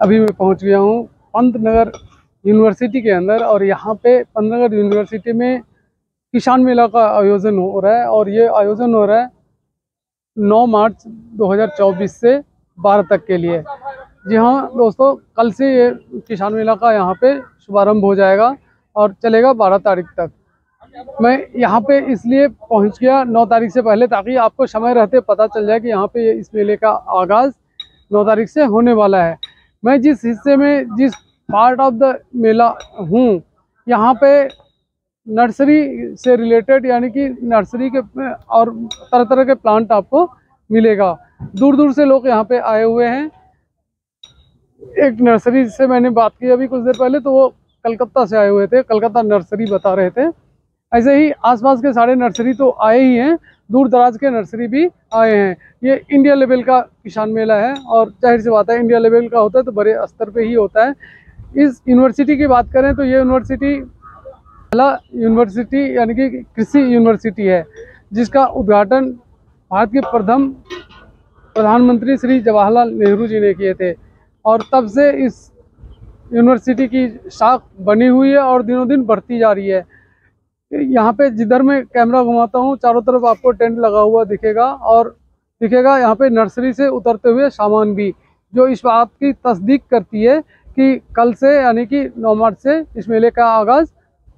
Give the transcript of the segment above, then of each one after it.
अभी मैं पहुँच गया हूँ पंतनगर यूनिवर्सिटी के अंदर और यहाँ पे पंतनगर यूनिवर्सिटी में किसान मेला का आयोजन हो रहा है और ये आयोजन हो रहा है 9 मार्च 2024 से 12 तक के लिए। जी हाँ दोस्तों, कल से ये किसान मेला का यहाँ पे शुभारंभ हो जाएगा और चलेगा 12 तारीख तक। मैं यहाँ पे इसलिए पहुँच गया 9 तारीख से पहले ताकि आपको समय रहते पता चल जाए कि यहाँ पे इस मेले का आगाज़ 9 तारीख से होने वाला है। मैं जिस हिस्से में, जिस पार्ट ऑफ़ द मेला हूँ, यहाँ पे नर्सरी से रिलेटेड यानी कि नर्सरी के, और तरह तरह के प्लांट आपको मिलेगा। दूर दूर से लोग यहाँ पे आए हुए हैं। एक नर्सरी से मैंने बात की अभी कुछ देर पहले तो वो कलकत्ता से आए हुए थे। कलकत्ता नर्सरी बता रहे थे। ऐसे ही आसपास के सारे नर्सरी तो आए ही हैं दूर दराज के नर्सरी भी आए हैं। ये इंडिया लेवल का किसान मेला है और ज़ाहिर सी बात है, इंडिया लेवल का होता है तो बड़े स्तर पे ही होता है। इस यूनिवर्सिटी की बात करें तो ये यूनिवर्सिटी पहला यूनिवर्सिटी यानी कि कृषि यूनिवर्सिटी है, जिसका उद्घाटन भारत के प्रथम प्रधानमंत्री श्री जवाहरलाल नेहरू जी ने किए थे और तब से इस यूनिवर्सिटी की शाख बनी हुई है और दिनों दिन बढ़ती जा रही है। यहाँ पे जिधर मैं कैमरा घुमाता हूँ, चारों तरफ़ आपको टेंट लगा हुआ दिखेगा और दिखेगा यहाँ पे नर्सरी से उतरते हुए सामान भी, जो इस बात की तस्दीक करती है कि कल से यानी कि नौ मार्च से इस मेले का आगाज़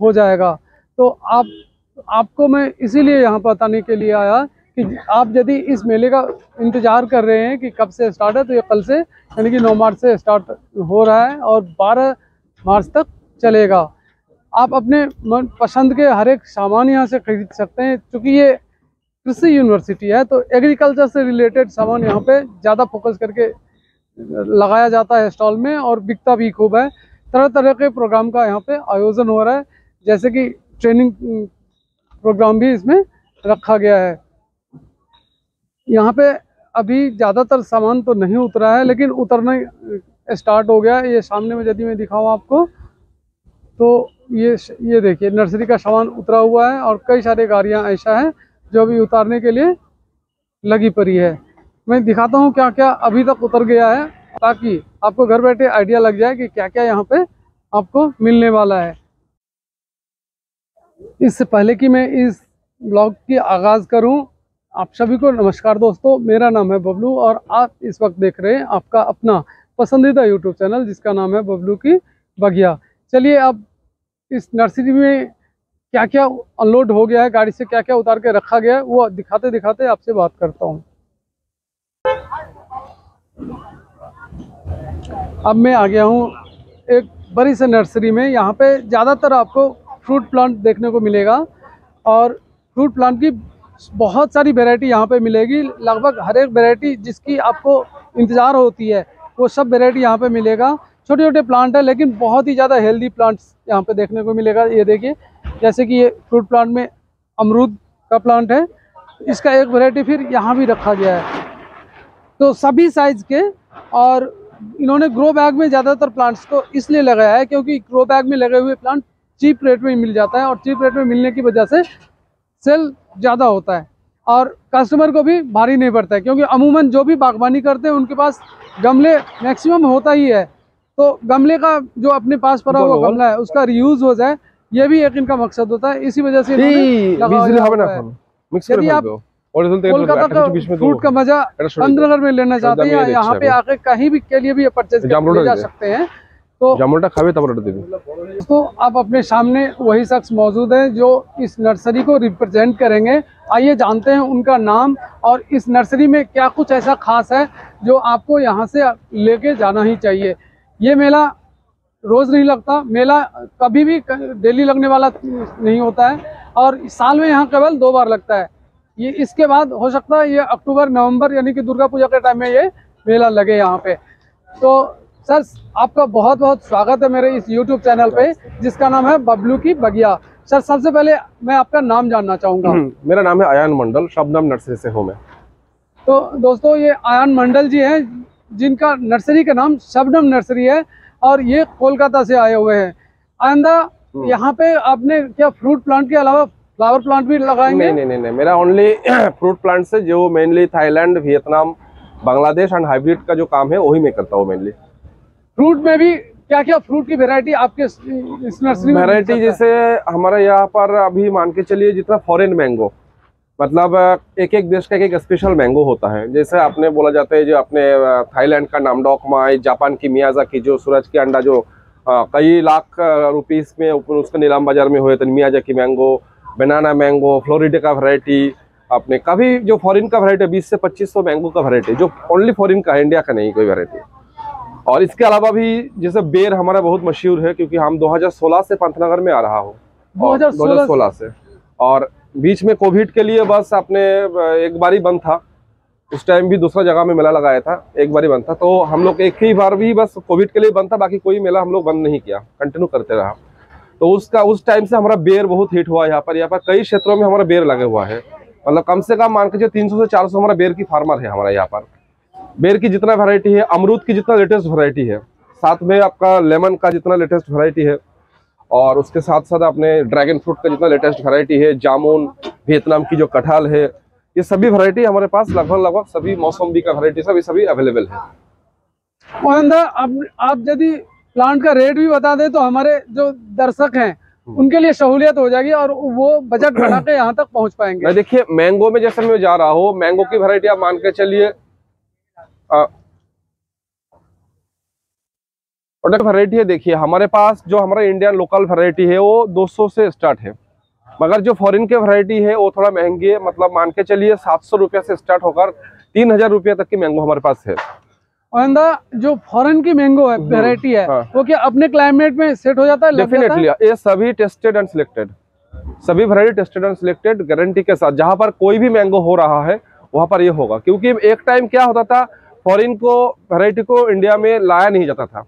हो जाएगा। तो आप, आपको मैं इसीलिए यहाँ बताने के लिए आया कि आप यदि इस मेले का इंतज़ार कर रहे हैं कि कब से स्टार्ट है तो ये कल से यानी कि नौ मार्च से स्टार्ट हो रहा है और बारह मार्च तक चलेगा। आप अपने मन पसंद के हर एक सामान यहाँ से खरीद सकते हैं क्योंकि ये कृषि यूनिवर्सिटी है तो एग्रीकल्चर से रिलेटेड सामान यहाँ पे ज़्यादा फोकस करके लगाया जाता है स्टॉल में और बिकता भी खूब है। तरह तरह के प्रोग्राम का यहाँ पे आयोजन हो रहा है, जैसे कि ट्रेनिंग प्रोग्राम भी इसमें रखा गया है। यहाँ पे अभी ज़्यादातर सामान तो नहीं उतरा है, लेकिन उतरना स्टार्ट हो गया ये सामने में यदि मैं दिखाऊँ आपको तो ये ये देखिए, नर्सरी का सामान उतरा हुआ है और कई सारे गाड़ियाँ ऐसा है जो अभी उतारने के लिए लगी पड़ी है। मैं दिखाता हूँ क्या क्या अभी तक उतर गया है ताकि आपको घर बैठे आइडिया लग जाए कि क्या क्या यहाँ पे आपको मिलने वाला है। इससे पहले कि मैं इस ब्लॉग की आगाज़ करूँ, आप सभी को नमस्कार दोस्तों, मेरा नाम है बबलू और आप इस वक्त देख रहे हैं आपका अपना पसंदीदा यूट्यूब चैनल जिसका नाम है बबलू की बगिया। चलिए अब इस नर्सरी में क्या क्या अनलोड हो गया है, गाड़ी से क्या क्या उतार के रखा गया है, वो दिखाते दिखाते आपसे बात करता हूँ। अब मैं आ गया हूँ एक बड़ी से नर्सरी में, यहाँ पे ज़्यादातर आपको फ्रूट प्लांट देखने को मिलेगा और फ्रूट प्लांट की बहुत सारी वेराइटी यहाँ पे मिलेगी, लगभग हर एक वेराइटी जिसकी आपको इंतज़ार होती है, वो सब वैरायटी यहाँ पे मिलेगा। छोटे छोटे प्लांट है, लेकिन बहुत ही ज़्यादा हेल्दी प्लांट्स यहाँ पे देखने को मिलेगा। ये देखिए, जैसे कि ये फ्रूट प्लांट में अमरूद का प्लांट है, इसका एक वैरायटी फिर यहाँ भी रखा गया है। तो सभी साइज़ के और इन्होंने ग्रो बैग में ज़्यादातर प्लांट्स को इसलिए लगाया है क्योंकि ग्रो बैग में लगे हुए प्लांट चीप रेट में मिल जाता है और चीप रेट में मिलने की वजह से सेल ज़्यादा होता है और कस्टमर को भी भारी नहीं पड़ता है क्योंकि अमूमन जो भी बागबानी करते हैं, उनके पास गमले मैक्सिमम होता ही है। तो गमले का जो अपने पास पड़ा हुआ गमला है उसका रियूज हो जाए ये भी एक इनका मकसद होता है। इसी वजह से यदि आप कोलकाता का फ्रूट का मज़ा पंद्रह में लेना चाहते हैं यहाँ पे आके कहीं भी के लिए भी परचेज जा सकते हैं तो तो आप अपने सामने वही शख्स मौजूद है जो इस नर्सरी को रिप्रेजेंट करेंगे। आइए जानते हैं उनका नाम और इस नर्सरी में क्या कुछ ऐसा खास है जो आपको यहाँ से लेके जाना ही चाहिए। ये मेला रोज़ नहीं लगता। मेला कभी भी डेली लगने वाला नहीं होता है और साल में यहाँ केवल दो बार लगता है। ये इसके बाद हो सकता है ये अक्टूबर नवंबर यानी कि दुर्गा पूजा के टाइम में ये मेला लगे यहाँ पे। तो सर आपका बहुत बहुत स्वागत है मेरे इस यूट्यूब चैनल पे जिसका नाम है बबलू की बगिया। सर सबसे पहले मैं आपका नाम जानना चाहूँगा। हम्म, मेरा नाम है आयान मंडल शबनम नर्सरी से हूँ मैं। तो दोस्तों ये आयान मंडल जी हैं जिनका नर्सरी का नाम शबनम नर्सरी है और ये कोलकाता से आए हुए हैं आइंदा हम्म। यहाँ पे आपने क्या फ्रूट प्लांट के अलावा फ्लावर प्लांट भी लगाएँगे नहीं नहीं नहीं मेरा ओनली फ्रूट प्लांट से जो mainly Thailand Vietnam Bangladesh and hybrid का जो काम है वही मैं करता हूँ मेनली फ्रूट में भी क्या क्या फ्रूट की वेरायटी आपके इस नर्सरी वैरायटी? जैसे हमारे यहाँ पर अभी मान के चलिए जितना फॉरेन मैंगो मतलब एक एक देश का एक एक स्पेशल मैंगो होता है। जैसे आपने बोला जाता है जो अपने थाईलैंड का नामडॉक माई जापान की मियाजाकी जो सूरज की अंडा जो अ, कई लाख रुपीस में उसका नीलाम बाज़ार में हुए थे Miyazaki mango banana mango Florida का वैरायटी अपने काफ़ी जो फॉरेन का वैरायटी बीस से पच्चीस सौ मैंगो का वैरायटी जो ओनली फॉरेन का है इंडिया का नहीं कोई वैरायटी और इसके अलावा भी जैसे बेर हमारा बहुत मशहूर है क्योंकि हम 2016 से पंतनगर में आ रहा हूँ। और 2016 2016 से। और बीच में कोविड के लिए बस आपने एक बार ही बंद था। उस टाइम भी दूसरा जगह में मेला लगाया था, एक बार ही बंद था। तो हम लोग एक ही बार भी बस कोविड के लिए बंद था, बाकी कोई मेला हम लोग बंद नहीं किया। कंटिन्यू करते रहा। तो उसका, उस टाइम से हमारा बेर बहुत हिट हुआ यहाँ पर। यहाँ पर कई क्षेत्रों में हमारा बेर लगे हुआ है। मतलब कम से कम मान के तीन सौ से चार सौ हमारा बेर की फार्मर है हमारा यहाँ पर। बेर की जितना वैरायटी है, अमरूद की जितना लेटेस्ट वैरायटी है। साथ में आपका लेमन का जितना लेटेस्ट वैरायटी है। और उसके साथ साथ अपने ड्रैगन फ्रूट का जितना लेटेस्ट वैरायटी है जामुन वियतनाम की जो कटहल है ये सभी वैरायटी हमारे पास लगभग लगभग सभी मौसम्बी का वैरायटी सभी सभी अवेलेबल है अब आप यदि प्लांट का रेट भी बता दें तो हमारे जो दर्शक हैं हम्म। उनके लिए सहूलियत हो जाएगी और वो बजट बना के यहाँ तक पहुँच पाएँगे मैं देखिए मैंगो में जैसे मैं जा रहा हूँ मैंगो की वैरायटी आप मान के चलिए प्रोडक्ट वैरायटी है देखिए हमारे पास जो हमारा इंडियन लोकल वैरायटी है वो 200 से स्टार्ट है। मगर जो फॉरेन के वैरायटी है वो थोड़ा महँगी है मतलब मान के चलिए सात सौ रुपया से स्टार्ट होकर तीन हज़ार रुपया तक की मैंगो हमारे पास है। मोहनदा जो फॉरेन की मैंगो है वेरायटी है हाँ। वो क्या अपने क्लाइमेट में सेट हो जाता है? डेफिनेटली ये सभी टेस्टेड एंड सिलेक्टेड सभी variety tested and selected guarantee के साथ। जहाँ पर कोई भी मैंगो हो रहा है वहाँ पर ये होगा। क्योंकि एक टाइम क्या होता था फॉरेन को वैरायटी को इंडिया में लाया नहीं जाता था।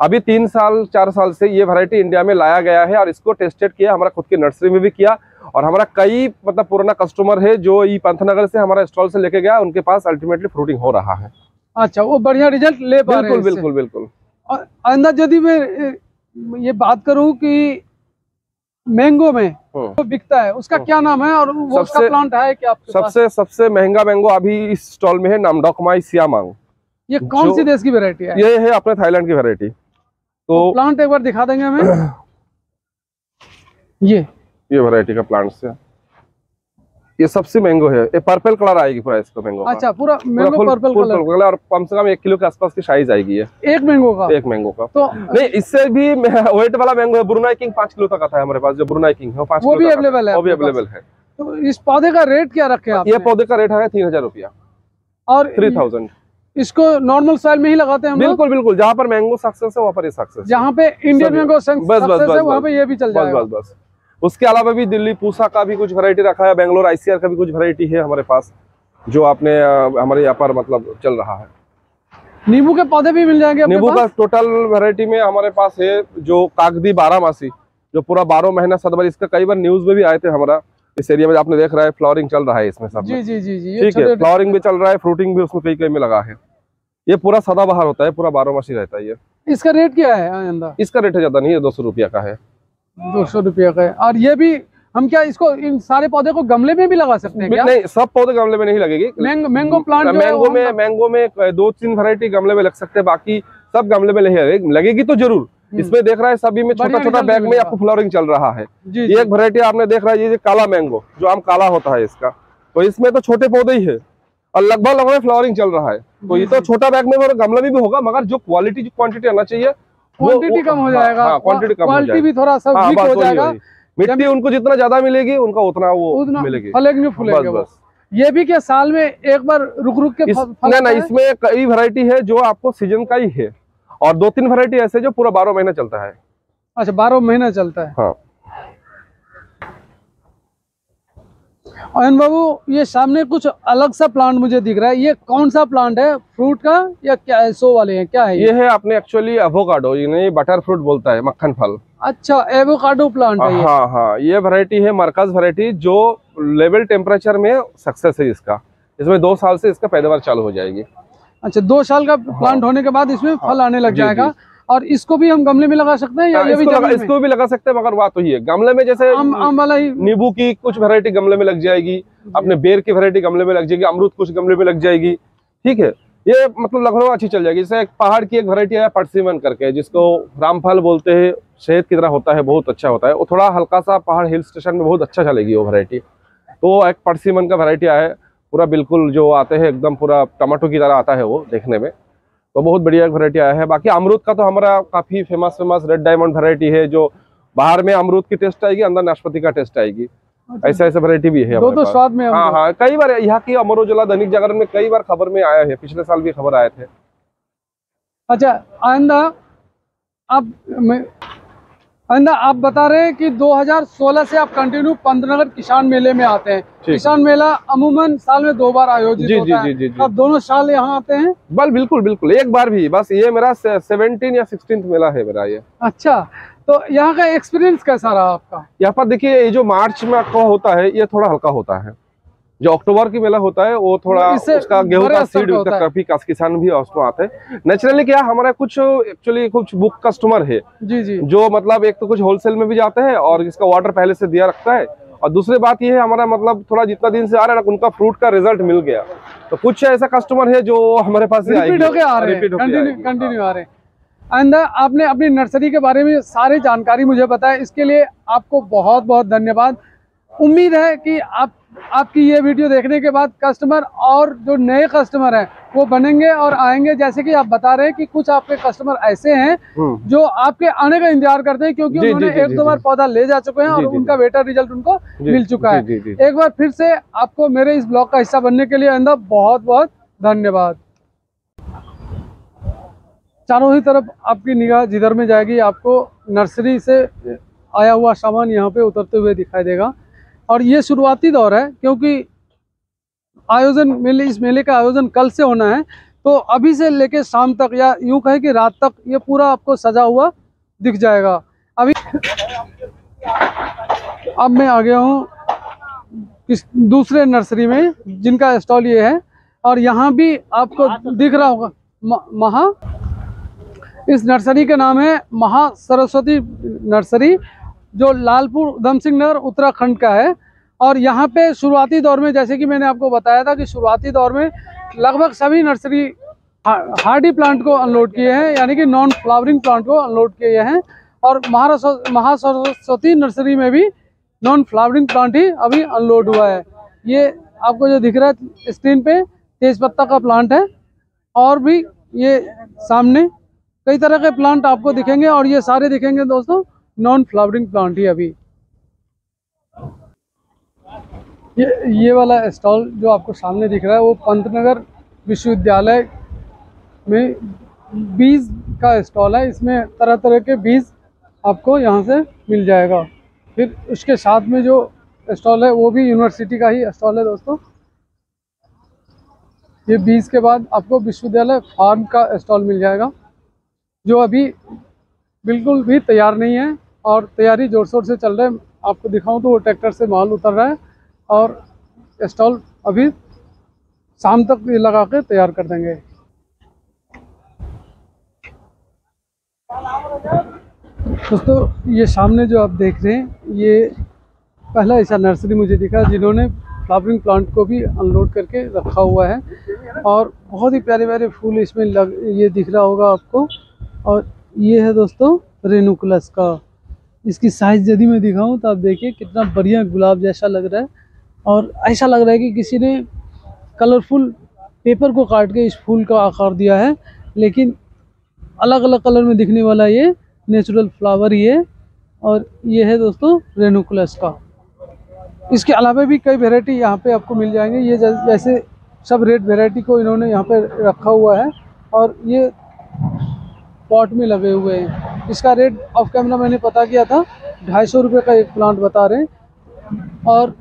अभी तीन साल चार साल से ये वैरायटी इंडिया में लाया गया है और इसको टेस्टेड किया हमारा खुद की नर्सरी में भी किया और हमारा कई मतलब पुराना कस्टमर है जो ये पंथनगर से हमारा स्टॉल से लेके गया उनके पास अल्टीमेटली फ्रूटिंग हो रहा है। अच्छा वो बढ़िया रिज़ल्ट ले पा बिल्कुल बिल्कुल बिल्कुल। और अंदर यदि मैं ये बात करूँ की मैंगो में हम्म। जो बिकता है उसका क्या नाम है और वो सबसे, उसका प्लांट है क्या आपके सबसे पास? सबसे महँगा मैंगो अभी इस स्टॉल में है नामडॉक माई सियामांग। ये कौन सी देश की वेरायटी है? ये है अपने थाईलैंड की वैरायटी तो प्लांट एक बार दिखा देंगे हमें। ये। ये वैरायटी का प्लांट है ये सबसे मैंगो है। ये पर्पल कलर आएगी पूरा इसको मैंगो अच्छा पूरा मैंगो पर्पल कलर और कम से कम एक किलो के आसपास की साइज़ आएगी ये। एक मैंगो का? एक मैंगो का। तो नहीं इससे भी वेट वाला मैंगो है। ब्रुनाई किंग पाँच किलो तक आता है हमारे पास जो ब्रुनाई किंग है वो वो भी available है वो भी अवेलेबल है। तो इस पौधे का रेट क्या रखे ये पौधे का रेट है तीन हज़ार रुपया। और थ्री थाउज़ेंड इसको नॉर्मल सॉइल में ही लगाते हैं बिल्कुल बिल्कुल। जहाँ पर मैंगो सक्सेस है वहाँ पर ये सक्सेस जहाँ पे इंडियन मैंगो सक्सेस है वहाँ पे ये भी चल जाएगा। बस बस। उसके अलावा भी दिल्ली पूसा का भी कुछ वैरायटी रखा है बेंगलोर आईसीआर का भी कुछ वैरायटी है हमारे पास जो आपने हमारे यहाँ पर मतलब चल रहा है। नींबू के पौधे भी मिल जाएँगे नींबू का टोटल वैरायटी में हमारे पास है जो कागदी बारह मासी जो पूरा बारह महीना सदबर इसका कई बार न्यूज़ में भी आए थे हमारा इस एरिया में आपने देख रहा है फ्लावरिंग चल रहा है इसमें सब जी जी जी जी ठीक है छोटे फ्लावरिंग भी चल रहा है फ्रूटिंग भी उसमें कई कई में लगा है। ये पूरा सदाबहार होता है पूरा बारह मासी रहता है ये। इसका रेट क्या है इसका रेट ज़्यादा नहीं है दो सौ रुपया का है। दो सौ रुपया का है। और ये भी हम क्या इसको इन सारे पौधे को गमले में भी लगा सकते हैं क्या? नहीं सब पौधे गमले में नहीं लगेगी। मैंग, मैंगो प्लांट मैंगो में मैंगो में दो तीन वैरायटी गमले में लग सकते हैं बाकी सब गमले में नहीं लगेगी तो ज़रूर। इसमें देख रहा है सभी में छोटा छोटा बैग में आपको फ्लावरिंग चल रहा है। ये एक वैरायटी आपने देख रहा है ये काला मैंगो जो आम काला होता है इसका। तो इसमें तो छोटे पौधे ही है और लगभग लगभग फ्लावरिंग चल रहा है। तो ये तो छोटा बैग में गमला में भी होगा मगर जो क्वालिटी जो क्वांटिटी आना चाहिए क्वांटिटी कम हो हाँ, जाएगा। हाँ, क्वांटिटी कम क्वालिटी भी थोड़ा सा हाँ, वीक हो जाएगा। मिट्टी उनको जितना ज़्यादा मिलेगी उनका उतना वो उतना मिलेगी। फलेंगे बस फूलेंगे वो। बस। ये भी क्या साल में एक बार रुक रुक के इस, नहीं आता इसमें कई वैरायटी है जो आपको सीज़न का ही है। और दो तीन वैरायटी ऐसे जो पूरा बारह महीना चलता है। अच्छा बारह महीना चलता है। हाँ। अयन बाबू ये सामने कुछ अलग सा प्लांट मुझे दिख रहा है। ये कौन सा प्लांट है? फ्रूट का या क्या है? सो वाले हैं? क्या है ये? ये है अपने एक्चुअली एवोकाडो इन्हें बटर फ्रूट बोलता है मक्खन फल। अच्छा एवोकाडो प्लांट है हाँ हाँ ये वैरायटी है मरकज वैरायटी जो लेवल टेम्परेचर में सक्सेस है इसका। इसमें दो साल से इसका पैदावार चालू हो जाएगी। अच्छा दो साल का प्लांट होने के बाद इसमें फल आने लग जाएगा। और इसको भी हम गमले में लगा सकते हैं या हाँ, ये भी इसको, लगा, इसको भी लगा सकते हैं मगर बात वही है। गमले में जैसे आम आम वाला ही नींबू की कुछ वैरायटी गमले में लग जाएगी अपने बेर की वैरायटी गमले में लग जाएगी अमरूद कुछ गमले में लग जाएगी। ठीक है? ये मतलब लखनऊ अच्छी चल जाएगी। जैसे एक पहाड़ की एक वैरायटी है परसिमन करके जिसको रामफल बोलते हैं शहद की तरह होता है बहुत अच्छा होता है। वो थोड़ा हल्का सा पहाड़ हिल स्टेशन में बहुत अच्छा चलेगी वो वैरायटी तो एक परसिमन का वैरायटी आया है। पूरा बिल्कुल जो आते हैं एकदम पूरा टमाटो की तरह आता है वो देखने में। तो बहुत बढ़िया वैरायटी आया है। बाकी अमरूद का तो हमारा काफ़ी famous famous red diamond variety है जो बाहर में अमरूद की टेस्ट आएगी अंदर नाशपति का टेस्ट आएगी। ऐसा ऐसा वैरायटी भी है दो दो स्वाद में हाँ हाँ कई बार यहाँ की अमर उजाला दैनिक जागरण में कई बार खबर में आया है पिछले साल भी खबर आए थे। अच्छा आइंदा आप आइंदा आप बता रहे हैं कि 2016 से आप कंटिन्यू पंतनगर किसान मेले में आते हैं। किसान मेला अमूमन साल में दो बार आयोजित जी, जी, होता है। जी, जी, जी। आप दोनों साल यहाँ आते हैं? बल बिल्कुल बिल्कुल एक बार भी बस ये मेरा सेवनटीन या सिक्सटीन मेला है मेरा ये। अच्छा तो यहाँ का एक्सपीरियंस कैसा रहा आपका? यहाँ पर देखिए ये जो मार्च में आपका होता है ये थोड़ा हल्का होता है। जो अक्टूबर की मेला होता है वो थोड़ा उसका गेहूँ का सीड है। काफ़ी किसान भी उसमें आते हैं। नेचुरली क्या हमारा कुछ एक्चुअली कुछ बुक कस्टमर है। जी जी। जो मतलब एक तो कुछ होलसेल में भी जाते हैं और इसका ऑर्डर पहले से दिया रखता है। और दूसरी बात ये है हमारा मतलब थोड़ा जितना दिन से आ रहा है उनका फ्रूट का रिज़ल्ट मिल गया। तो कुछ ऐसा कस्टमर है जो हमारे पास से रिपीट होके आ रहे हैं। कंटिन्यू आ रहे हैं। एंड आपने अपनी नर्सरी के बारे में सारी जानकारी मुझे बताया इसके लिए आपको बहुत बहुत धन्यवाद। उम्मीद है कि आप आपकी ये वीडियो देखने के बाद कस्टमर और जो नए कस्टमर हैं वो बनेंगे और आएँगे। जैसे कि आप बता रहे हैं कि कुछ आपके कस्टमर ऐसे हैं हम्म, जो आपके आने का इंतज़ार करते हैं क्योंकि जी, उन्होंने जी, एक दो बार पौधा ले जा चुके हैं और उनका बेटर रिज़ल्ट उनको मिल चुका है। एक बार फिर से आपको मेरे इस ब्लॉग का हिस्सा बनने के लिए अंदर बहुत बहुत धन्यवाद। चारों ही तरफ़ आपकी निगाह जिधर में जाएगी आपको नर्सरी से आया हुआ सामान यहाँ पे उतरते हुए दिखाई देगा। और ये शुरुआती दौर है, क्योंकि आयोजन मेले, इस मेले का आयोजन कल से होना है। तो अभी से लेके शाम तक या यूँ कहे कि रात तक ये पूरा आपको सजा हुआ दिख जाएगा। अभी अब मैं आ गया हूँ किस दूसरे नर्सरी में, जिनका स्टॉल ये है। और यहाँ भी आपको दिख रहा होगा महा, इस नर्सरी का नाम है महा सरस्वती नर्सरी। जो लालपुर उधम सिंह नगर उत्तराखंड का है। और यहाँ पे शुरुआती दौर में, जैसे कि मैंने आपको बताया था कि शुरुआती दौर में लगभग सभी नर्सरी हार्डी प्लांट को अनलोड किए हैं, यानी कि नॉन फ्लावरिंग प्लांट को अनलोड किए हैं। और महासरस्वती नर्सरी में भी नॉन फ्लावरिंग प्लांट ही अभी अनलोड हुआ है। ये आपको जो दिख रहा है स्क्रीन पे तेज पत्ता का प्लांट है। और भी ये सामने कई तरह के प्लांट आपको दिखेंगे, और ये सारे दिखेंगे दोस्तों। नॉन फ्लावरिंग प्लांट ही अभी। ये ये वाला स्टॉल जो आपको सामने दिख रहा है, वो पंतनगर विश्वविद्यालय में बीज का स्टॉल है। इसमें तरह तरह के बीज आपको यहाँ से मिल जाएगा। फिर उसके साथ में जो स्टॉल है, वो भी यूनिवर्सिटी का ही स्टॉल है दोस्तों। ये बीज के बाद आपको विश्वविद्यालय फार्म का स्टॉल मिल जाएगा, जो अभी बिल्कुल भी तैयार नहीं है। और तैयारी ज़ोर शोर से चल रहा है। आपको दिखाऊँ तो वो ट्रैक्टर से माल उतर रहा है और स्टॉल अभी शाम तक लगा के तैयार कर देंगे। दोस्तों, ये सामने जो आप देख रहे हैं, ये पहला ऐसा नर्सरी मुझे दिखा जिन्होंने फ्लावरिंग प्लांट को भी अनलोड करके रखा हुआ है और बहुत ही प्यारे प्यारे फूल इसमें लग, ये दिख रहा होगा आपको। और ये है दोस्तों, रेनुकुलस का। इसकी साइज़ यदि मैं दिखाऊँ तो आप देखिए कितना बढ़िया गुलाब जैसा लग रहा है। और ऐसा लग रहा है कि किसी ने कलरफुल पेपर को काट के इस फूल का आकार दिया है, लेकिन अलग अलग कलर में दिखने वाला ये नेचुरल फ्लावर ही है। और ये है दोस्तों रेनुकुलस का। इसके अलावा भी कई वैरायटी यहाँ पे आपको मिल जाएँगे। ये जैसे सब रेड वैरायटी को इन्होंने यहाँ पे रखा हुआ है। और ये पॉट में लगे हुए हैं। इसका रेट ऑफ़ कैमरा मैंने पता किया था, ढाई सौ रुपये का एक प्लांट बता रहे हैं। और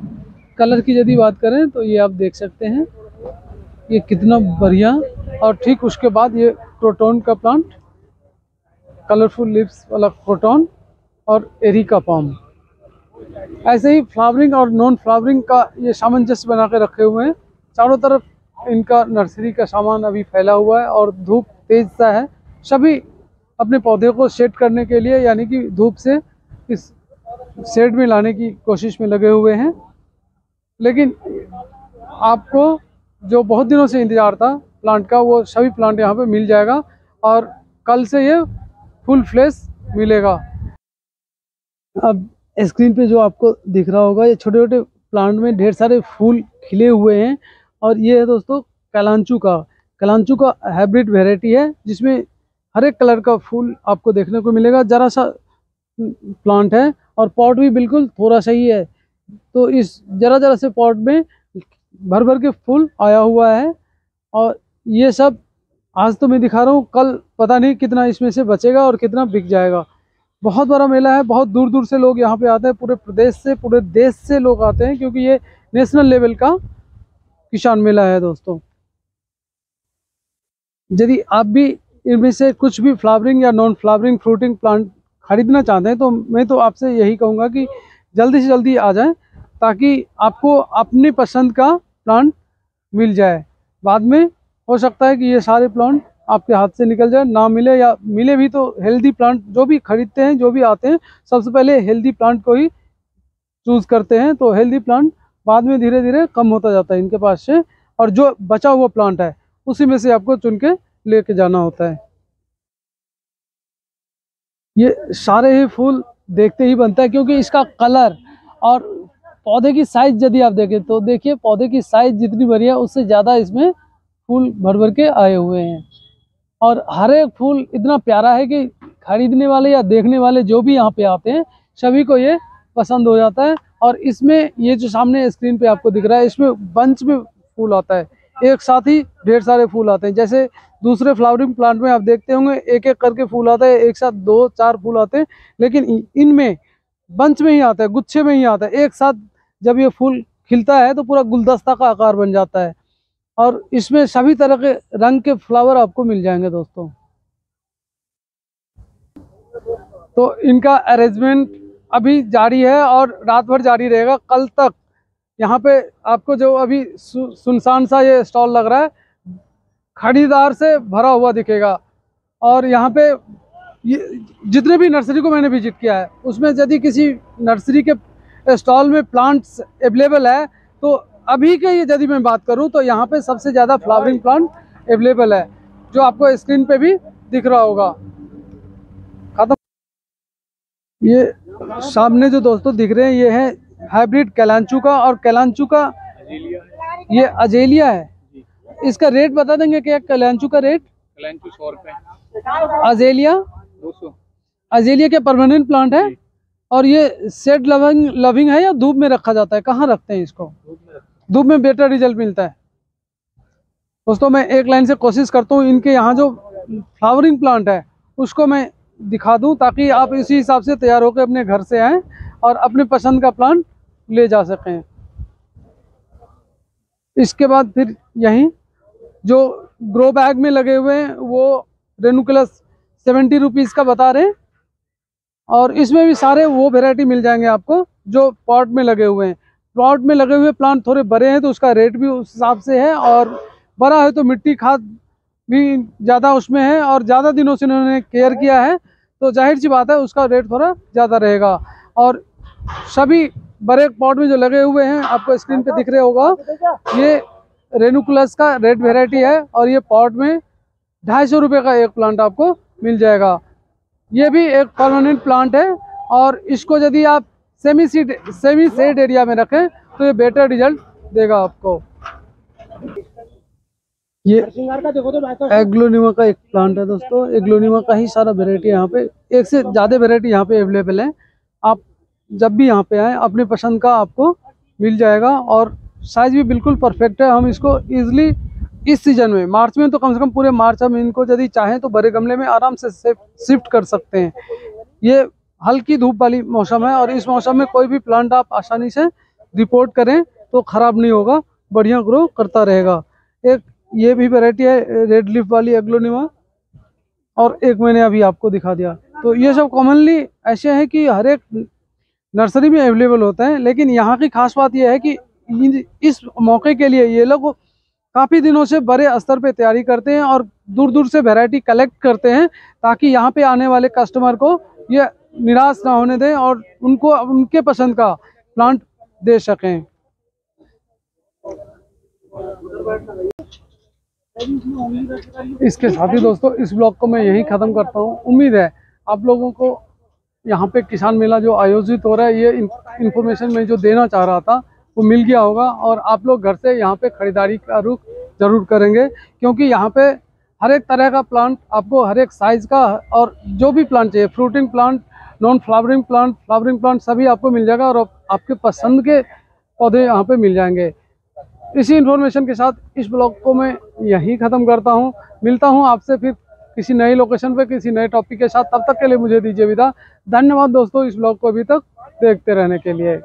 कलर की यदि बात करें तो ये आप देख सकते हैं, ये कितना बढ़िया और ठीक उसके बाद ये क्रोटोन का प्लांट कलरफुल लिप्स वाला क्रोटोन और एरिका पाम ऐसे ही फ्लावरिंग और नॉन फ्लावरिंग का ये सामंजस्य बना के रखे हुए हैं। चारों तरफ़ इनका नर्सरी का सामान अभी फैला हुआ है और धूप तेज सा है। सभी अपने पौधे को सेट करने के लिए, यानी कि धूप से इस शेड में लाने की कोशिश में लगे हुए हैं। लेकिन आपको जो बहुत दिनों से इंतज़ार था प्लांट का, वो सभी प्लांट यहाँ पे मिल जाएगा और कल से ये फुल फ्लेश मिलेगा। अब स्क्रीन पे जो आपको दिख रहा होगा, ये छोटे छोटे प्लांट में ढेर सारे फूल खिले हुए हैं। और ये है दोस्तों, कलांचू का। कलांचू का हाइब्रिड वेराइटी है, जिसमें हर एक कलर का फूल आपको देखने को मिलेगा। ज़रा सा प्लांट है और पॉट भी बिल्कुल थोड़ा सा ही है। तो इस ज़रा ज़रा से पॉट में भर भर के फूल आया हुआ है और ये सब आज तो मैं दिखा रहा हूँ। कल पता नहीं कितना इसमें से बचेगा और कितना बिक जाएगा। बहुत बड़ा मेला है, बहुत दूर दूर से लोग यहाँ पे आते हैं। पूरे प्रदेश से, पूरे देश से लोग आते हैं क्योंकि ये नेशनल लेवल का किसान मेला है दोस्तों। यदि आप भी इनमें से कुछ भी फ्लावरिंग या नॉन फ्लावरिंग फ्रूटिंग प्लांट खरीदना चाहते हैं तो मैं तो आपसे यही कहूँगा कि जल्दी से जल्दी आ जाएँ ताकि आपको अपनी पसंद का प्लांट मिल जाए। बाद में हो सकता है कि ये सारे प्लांट आपके हाथ से निकल जाए, ना मिले या मिले भी तो हेल्दी प्लांट जो भी खरीदते हैं, जो भी आते हैं, सबसे पहले हेल्दी प्लांट को ही चूज़ करते हैं तो हेल्दी प्लांट बाद में धीरे धीरे कम होता जाता है इनके पास से और जो बचा हुआ प्लांट है, उसी में से आपको चुन के लेके जाना होता है। ये सारे ही फूल देखते ही बनता है क्योंकि इसका कलर और पौधे की साइज़ यदि आप देखें तो देखिए पौधे की साइज़ जितनी बड़ी है, उससे ज़्यादा इसमें फूल भर भर के आए हुए हैं। और हर एक फूल इतना प्यारा है कि खरीदने वाले या देखने वाले जो भी यहाँ पे आते हैं, सभी को ये पसंद हो जाता है। और इसमें ये जो सामने स्क्रीन पे आपको दिख रहा है, इसमें बंच में फूल आता है। एक साथ ही ढेर सारे फूल आते हैं। जैसे दूसरे फ्लावरिंग प्लांट में आप देखते होंगे एक एक करके फूल आता है, एक साथ दो, चार फूल आते हैं, लेकिन इनमें, बंच में ही आता है, गुच्छे में ही आता है। एक साथ जब ये फूल खिलता है तो पूरा गुलदस्ता का आकार बन जाता है। और इसमें सभी तरह के रंग के फ्लावर आपको मिल जाएँगे दोस्तों। तो इनका अरेंजमेंट अभी जारी है और रात भर जारी रहेगा कल तक। यहाँ पे आपको जो अभी सुनसान सा ये स्टॉल लग रहा है, खरीदार से भरा हुआ दिखेगा। और यहाँ पे ये, जितने भी नर्सरी को मैंने विज़िट किया है, उसमें यदि किसी नर्सरी के स्टॉल में प्लांट्स अवेलेबल है तो अभी के यदि मैं बात करूँ तो यहाँ पे सबसे ज़्यादा फ्लावरिंग प्लांट अवेलेबल है, जो आपको स्क्रीन पे भी दिख रहा होगा। खत्म। ये सामने जो दोस्तों दिख रहे हैं, ये है हाइब्रिड कैलांचू का और कैलांचू का ये अजेलिया है। इसका रेट बता देंगे क्या? कैलांचू का रेट कैलांचू सौ अजेलिया? दो सौ। अजेलिया के परमानेंट प्लांट है। और ये सेट लविंग लविंग है या धूप में रखा जाता है? कहाँ रखते हैं इसको? धूप में बेटर रिज़ल्ट मिलता है। दोस्तों मैं एक लाइन से कोशिश करता हूँ। इनके यहाँ जो फ्लावरिंग प्लांट है उसको मैं दिखा दूँ ताकि आप इसी हिसाब से तैयार होकर अपने घर से आएँ और अपने पसंद का प्लांट ले जा सकें। इसके बाद फिर यहीं जो ग्रो बैग में लगे हुए हैं, वो रेनुकुलस सेवेंटी रुपीज़ का बता रहे हैं। और इसमें भी सारे वो वेराइटी मिल जाएँगे आपको जो पॉट में लगे हुए हैं। प्लॉट में लगे हुए प्लांट थोड़े बड़े हैं तो उसका रेट भी उस हिसाब से है और बड़ा है तो मिट्टी खाद भी ज़्यादा उसमें है और ज़्यादा दिनों से इन्होंने केयर किया है तो ज़ाहिर सी बात है उसका रेट थोड़ा ज़्यादा रहेगा। और सभी बड़े पॉट में जो लगे हुए हैं, आपको स्क्रीन पे दिख रहे होगा, ये रेनुकुलस का रेड वेराइटी है और ये पॉट में ढाई सौ रुपये का एक प्लांट आपको मिल जाएगा। ये भी एक परमानेंट प्लांट है और इसको यदि आप semi seed semi shade area में रखें तो ये बेटर रिज़ल्ट देगा आपको। ये एग्लोनिमा का एक प्लांट है दोस्तों। एग्लोनिमा का ही सारा वेरायटी यहाँ पे एक से ज़्यादा वेराइटी यहाँ पे अवेलेबल है। आप जब भी यहाँ पे आए अपने पसंद का आपको मिल जाएगा और साइज़ भी बिल्कुल परफेक्ट है। हम इसको ईजिली इस सीज़न में मार्च में तो कम से कम पूरे मार्च हम इनको यदि चाहें तो बड़े गमले में आराम से शिफ्ट कर सकते हैं। ये हल्की धूप वाली मौसम है और इस मौसम में कोई भी प्लांट आप आसानी से रिपोर्ट करें तो ख़राब नहीं होगा बढ़िया ग्रो करता रहेगा। एक ये भी वेराइटी है रेड लिफ वाली एग्लोनिमा और एक मैंने अभी आपको दिखा दिया। तो ये सब कॉमनली ऐसे हैं कि हर एक नर्सरी में अवेलेबल होते हैं, लेकिन यहाँ की खास बात यह है कि इस मौके के लिए ये लोग काफ़ी दिनों से बड़े स्तर पे तैयारी करते हैं और दूर दूर से वैरायटी कलेक्ट करते हैं ताकि यहाँ पे आने वाले कस्टमर को ये निराश ना होने दें और उनको, उनके पसंद का प्लांट दे सकें। इसके साथ ही दोस्तों, इस ब्लॉग को मैं यही ख़त्म करता हूँ। उम्मीद है आप लोगों को यहाँ पे किसान मेला जो आयोजित हो रहा है, ये इंफॉर्मेशन मैं जो देना चाह रहा था, वो मिल गया होगा और आप लोग घर से यहाँ पे खरीदारी का रुख ज़रूर करेंगे, क्योंकि यहाँ पे हर एक तरह का प्लांट आपको हर एक साइज़ का और जो भी प्लांट चाहिए fruiting plant non flowering plant flowering plant सभी आपको मिल जाएगा और आपके पसंद के पौधे यहाँ पे मिल जाएँगे। इसी इन्फॉर्मेशन के साथ इस ब्लॉग को मैं यहीं ख़त्म करता हूँ। मिलता हूँ आपसे फिर किसी नई लोकेशन पर किसी नए टॉपिक के साथ। तब तक के लिए मुझे दीजिए विदा। धन्यवाद दोस्तों इस ब्लॉग को अभी तक देखते रहने के लिए।